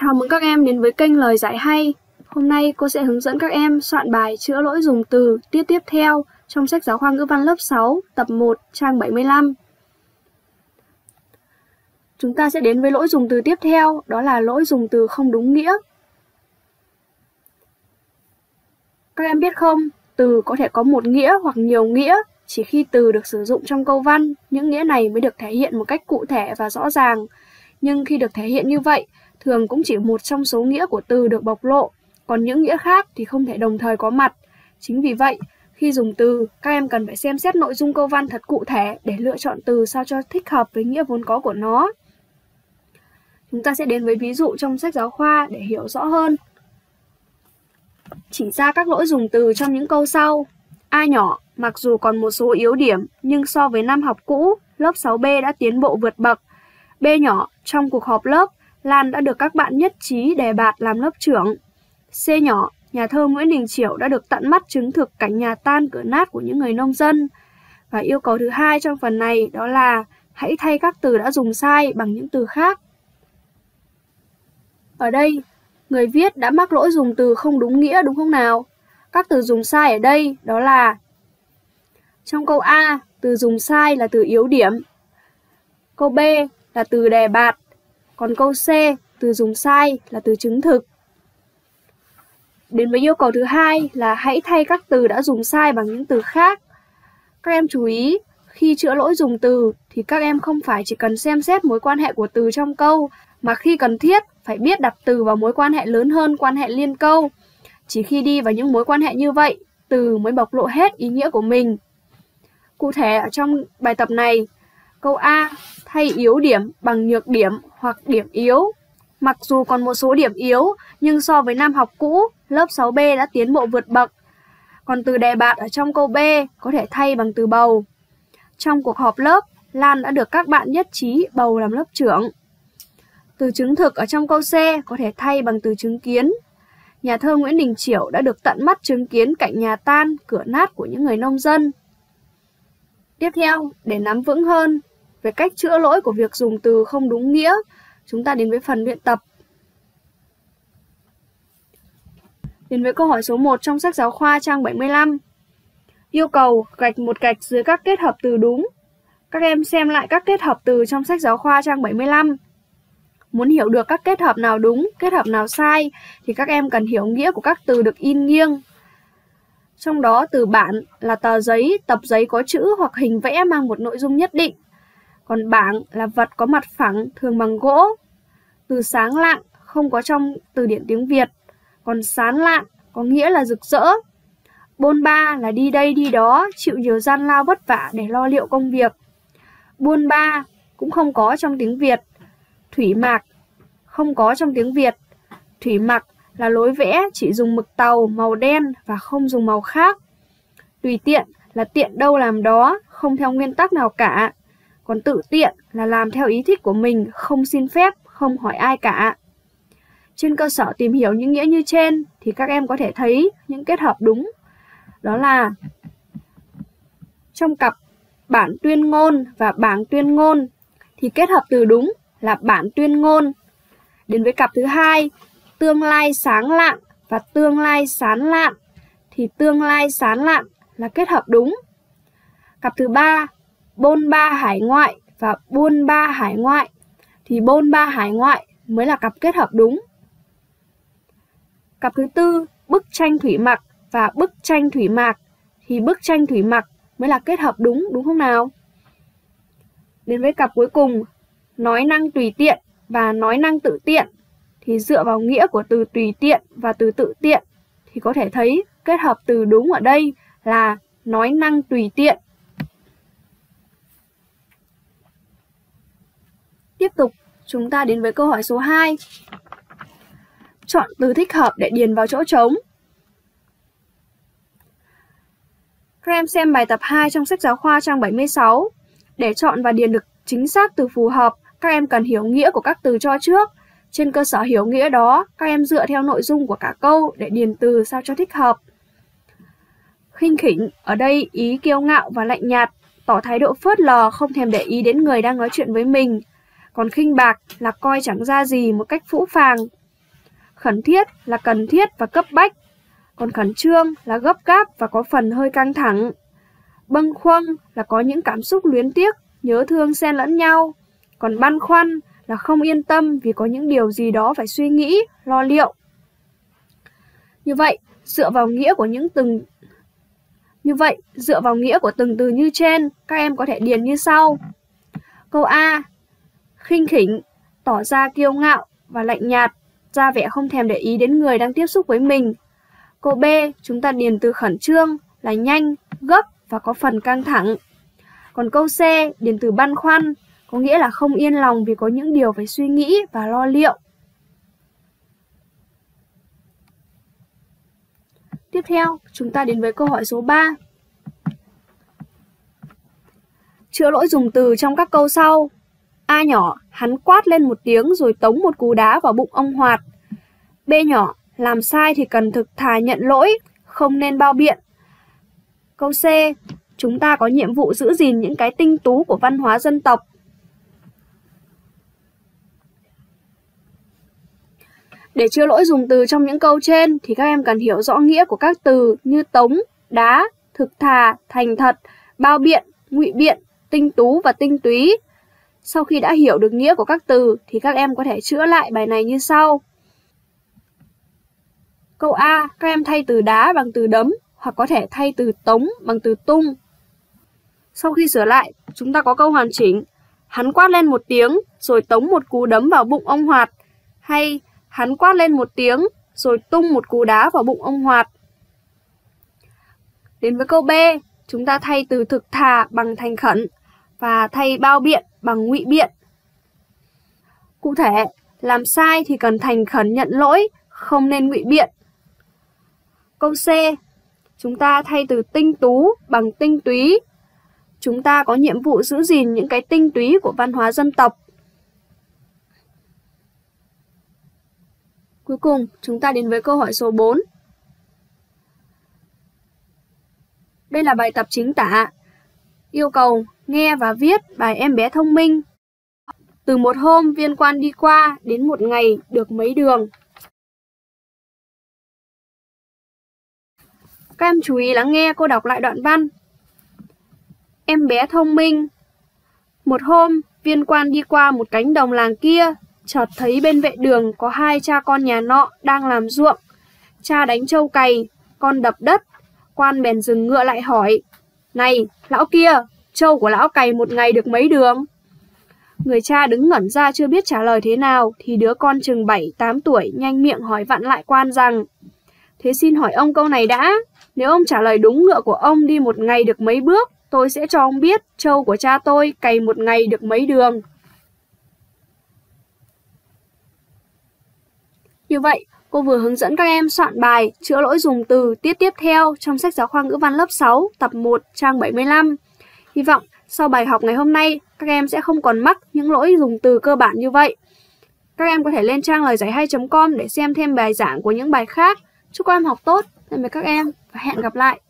Chào mừng các em đến với kênh Lời Giải Hay. Hôm nay cô sẽ hướng dẫn các em soạn bài chữa lỗi dùng từ tiết tiếp theo trong sách giáo khoa ngữ văn lớp 6, tập 1, trang 75. Chúng ta sẽ đến với lỗi dùng từ tiếp theo, đó là lỗi dùng từ không đúng nghĩa. Các em biết không, từ có thể có một nghĩa hoặc nhiều nghĩa, chỉ khi từ được sử dụng trong câu văn, những nghĩa này mới được thể hiện một cách cụ thể và rõ ràng. Nhưng khi được thể hiện như vậy, thường cũng chỉ một trong số nghĩa của từ được bộc lộ, còn những nghĩa khác thì không thể đồng thời có mặt. Chính vì vậy, khi dùng từ, các em cần phải xem xét nội dung câu văn thật cụ thể để lựa chọn từ sao cho thích hợp với nghĩa vốn có của nó. Chúng ta sẽ đến với ví dụ trong sách giáo khoa để hiểu rõ hơn. Chỉ ra các lỗi dùng từ trong những câu sau. A nhỏ, mặc dù còn một số yếu điểm, nhưng so với năm học cũ, lớp 6B đã tiến bộ vượt bậc. B nhỏ, trong cuộc họp lớp, Lan đã được các bạn nhất trí đề bạt làm lớp trưởng. C nhỏ, nhà thơ Nguyễn Đình Chiểu đã được tận mắt chứng thực cảnh nhà tan cửa nát của những người nông dân. Và yêu cầu thứ hai trong phần này đó là hãy thay các từ đã dùng sai bằng những từ khác. Ở đây, người viết đã mắc lỗi dùng từ không đúng nghĩa đúng không nào? Các từ dùng sai ở đây đó là Trong câu A, từ dùng sai là từ yếu điểm. Câu B là từ đề bạt. Còn câu C, từ dùng sai là từ chứng thực. Đến với yêu cầu thứ hai là hãy thay các từ đã dùng sai bằng những từ khác. Các em chú ý, khi chữa lỗi dùng từ thì các em không phải chỉ cần xem xét mối quan hệ của từ trong câu, mà khi cần thiết phải biết đặt từ vào mối quan hệ lớn hơn quan hệ liên câu. Chỉ khi đi vào những mối quan hệ như vậy, từ mới bộc lộ hết ý nghĩa của mình. Cụ thể ở trong bài tập này, câu A thay yếu điểm bằng nhược điểm hoặc điểm yếu. Mặc dù còn một số điểm yếu, nhưng so với năm học cũ, lớp 6B đã tiến bộ vượt bậc. Còn từ đề bạt ở trong câu B có thể thay bằng từ bầu. Trong cuộc họp lớp, Lan đã được các bạn nhất trí bầu làm lớp trưởng. Từ chứng thực ở trong câu C có thể thay bằng từ chứng kiến. Nhà thơ Nguyễn Đình Chiểu đã được tận mắt chứng kiến cảnh nhà tan, cửa nát của những người nông dân. Tiếp theo, để nắm vững hơn về cách chữa lỗi của việc dùng từ không đúng nghĩa, chúng ta đến với phần luyện tập. Đến với câu hỏi số 1 trong sách giáo khoa trang 75. Yêu cầu gạch một gạch dưới các kết hợp từ đúng. Các em xem lại các kết hợp từ trong sách giáo khoa trang 75. Muốn hiểu được các kết hợp nào đúng, kết hợp nào sai thì các em cần hiểu nghĩa của các từ được in nghiêng. Trong đó từ bản là tờ giấy, tập giấy có chữ hoặc hình vẽ mang một nội dung nhất định. Còn bảng là vật có mặt phẳng thường bằng gỗ. Từ sáng lạng không có trong từ điển tiếng Việt. Còn sán lạng có nghĩa là rực rỡ. Bôn ba là đi đây đi đó, chịu nhiều gian lao vất vả để lo liệu công việc. Buôn ba cũng không có trong tiếng Việt. Thủy mạc không có trong tiếng Việt. Thủy mặc là lối vẽ chỉ dùng mực tàu màu đen và không dùng màu khác. Tùy tiện là tiện đâu làm đó, không theo nguyên tắc nào cả. Còn tự tiện là làm theo ý thích của mình, không xin phép, không hỏi ai cả. Trên cơ sở tìm hiểu những nghĩa như trên thì các em có thể thấy những kết hợp đúng. Đó là trong cặp bản tuyên ngôn và bảng tuyên ngôn thì kết hợp từ đúng là bản tuyên ngôn. Đến với cặp thứ hai, tương lai sáng lạng và tương lai sán lạn thì tương lai sán lạn là kết hợp đúng. Cặp thứ ba, bôn ba hải ngoại và buôn ba hải ngoại thì bôn ba hải ngoại mới là cặp kết hợp đúng. Cặp thứ tư, bức tranh thủy mặc và bức tranh thủy mạc thì bức tranh thủy mặc mới là kết hợp đúng đúng không nào? Đến với cặp cuối cùng, nói năng tùy tiện và nói năng tự tiện thì dựa vào nghĩa của từ tùy tiện và từ tự tiện thì có thể thấy kết hợp từ đúng ở đây là nói năng tùy tiện. Tiếp tục, chúng ta đến với câu hỏi số 2. Chọn từ thích hợp để điền vào chỗ trống. Các em xem bài tập 2 trong sách giáo khoa trang 76. Để chọn và điền được chính xác từ phù hợp, các em cần hiểu nghĩa của các từ cho trước. Trên cơ sở hiểu nghĩa đó, các em dựa theo nội dung của cả câu để điền từ sao cho thích hợp. Khinh khỉnh, ở đây ý kiêu ngạo và lạnh nhạt, tỏ thái độ phớt lờ không thèm để ý đến người đang nói chuyện với mình. Còn khinh bạc là coi chẳng ra gì một cách phũ phàng. Khẩn thiết là cần thiết và cấp bách, còn khẩn trương là gấp gáp và có phần hơi căng thẳng. Bâng khuâng là có những cảm xúc luyến tiếc, nhớ thương xen lẫn nhau. Còn băn khoăn là không yên tâm vì có những điều gì đó phải suy nghĩ, lo liệu. Như vậy, dựa vào nghĩa của những từng như vậy, dựa vào nghĩa của từng từ như trên, các em có thể điền như sau. Câu A khinh khỉnh, tỏ ra kiêu ngạo và lạnh nhạt, ra vẻ không thèm để ý đến người đang tiếp xúc với mình. Câu B, chúng ta điền từ khẩn trương là nhanh, gấp và có phần căng thẳng. Còn câu C, điền từ băn khoăn, có nghĩa là không yên lòng vì có những điều phải suy nghĩ và lo liệu. Tiếp theo, chúng ta đến với câu hỏi số 3. Chữa lỗi dùng từ trong các câu sau. A nhỏ, hắn quát lên một tiếng rồi tống một cú đá vào bụng ông Hoạt. B nhỏ, làm sai thì cần thực thà nhận lỗi, không nên bao biện. Câu C, chúng ta có nhiệm vụ giữ gìn những cái tinh tú của văn hóa dân tộc. Để chữa lỗi dùng từ trong những câu trên thì các em cần hiểu rõ nghĩa của các từ như tống, đá, thực thà, thành thật, bao biện, ngụy biện, tinh tú và tinh túy. Sau khi đã hiểu được nghĩa của các từ thì các em có thể chữa lại bài này như sau. Câu A, các em thay từ đá bằng từ đấm hoặc có thể thay từ tống bằng từ tung. Sau khi sửa lại, chúng ta có câu hoàn chỉnh. Hắn quát lên một tiếng rồi tống một cú đấm vào bụng ông Hoạt hay Hắn quát lên một tiếng, rồi tung một cú đá vào bụng ông Hoạt. Đến với câu B, chúng ta thay từ thực thà bằng thành khẩn và thay bao biện bằng ngụy biện. Cụ thể, làm sai thì cần thành khẩn nhận lỗi, không nên ngụy biện. Câu C, chúng ta thay từ tinh tú bằng tinh túy. Chúng ta có nhiệm vụ giữ gìn những cái tinh túy của văn hóa dân tộc Cuối cùng, chúng ta đến với câu hỏi số 4. Đây là bài tập chính tả. Yêu cầu nghe và viết bài em bé thông minh. Từ một hôm viên quan đi qua đến một ngày được mấy đường. Các em chú ý lắng nghe cô đọc lại đoạn văn. Em bé thông minh. Một hôm, viên quan đi qua một cánh đồng làng kia chợt thấy bên vệ đường có hai cha con nhà nọ đang làm ruộng. Cha đánh trâu cày, con đập đất. Quan bèn dừng ngựa lại hỏi. Này, lão kia, trâu của lão cày một ngày được mấy đường? Người cha đứng ngẩn ra chưa biết trả lời thế nào thì đứa con chừng 7-8 tuổi nhanh miệng hỏi vặn lại quan rằng Thế xin hỏi ông câu này đã, nếu ông trả lời đúng ngựa của ông đi một ngày được mấy bước, tôi sẽ cho ông biết trâu của cha tôi cày một ngày được mấy đường. Như vậy, cô vừa hướng dẫn các em soạn bài chữa lỗi dùng từ tiết tiếp theo trong sách giáo khoa ngữ văn lớp 6, tập 1, trang 75. Hy vọng sau bài học ngày hôm nay, các em sẽ không còn mắc những lỗi dùng từ cơ bản như vậy. Các em có thể lên trang lời giải hay.com để xem thêm bài giảng của những bài khác. Chúc các em học tốt. Tạm biệt các em và hẹn gặp lại.